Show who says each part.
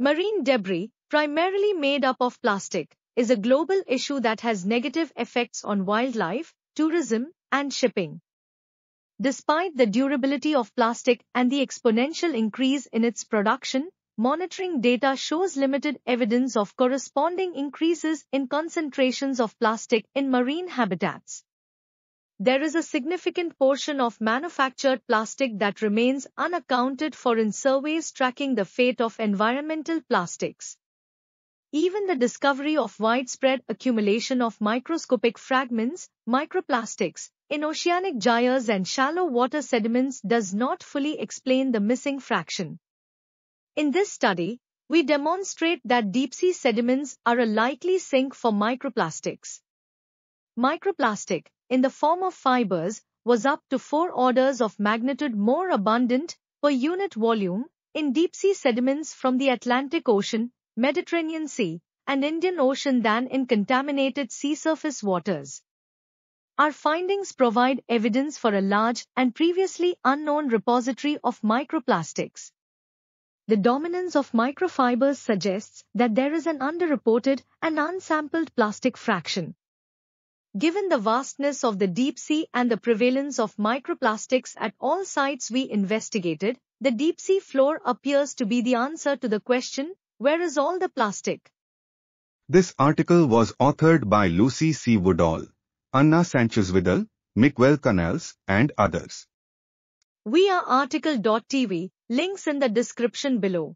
Speaker 1: Marine debris, primarily made up of plastic, is a global issue that has negative effects on wildlife, tourism, and shipping. Despite the durability of plastic and the exponential increase in its production, monitoring data shows limited evidence of corresponding increases in concentrations of plastic in marine habitats. There is a significant portion of manufactured plastic that remains unaccounted for in surveys tracking the fate of environmental plastics. Even the discovery of widespread accumulation of microscopic fragments, microplastics, in oceanic gyres and shallow water sediments does not fully explain the missing fraction. In this study, we demonstrate that deep-sea sediments are a likely sink for microplastics. Microplastic, in the form of fibers, was up to four orders of magnitude more abundant per unit volume in deep-sea sediments from the Atlantic Ocean, Mediterranean Sea, and Indian Ocean than in contaminated sea surface waters. Our findings provide evidence for a large and previously unknown repository of microplastics. The dominance of microfibers suggests that there is an underreported and unsampled plastic fraction. Given the vastness of the deep sea and the prevalence of microplastics at all sites we investigated, the deep sea floor appears to be the answer to the question, where is all the plastic?
Speaker 2: This article was authored by Lucy C. Woodall, Anna Sanchez Vidal, Miquel Canals, and others.
Speaker 1: We are RTCL.TV, links in the description below.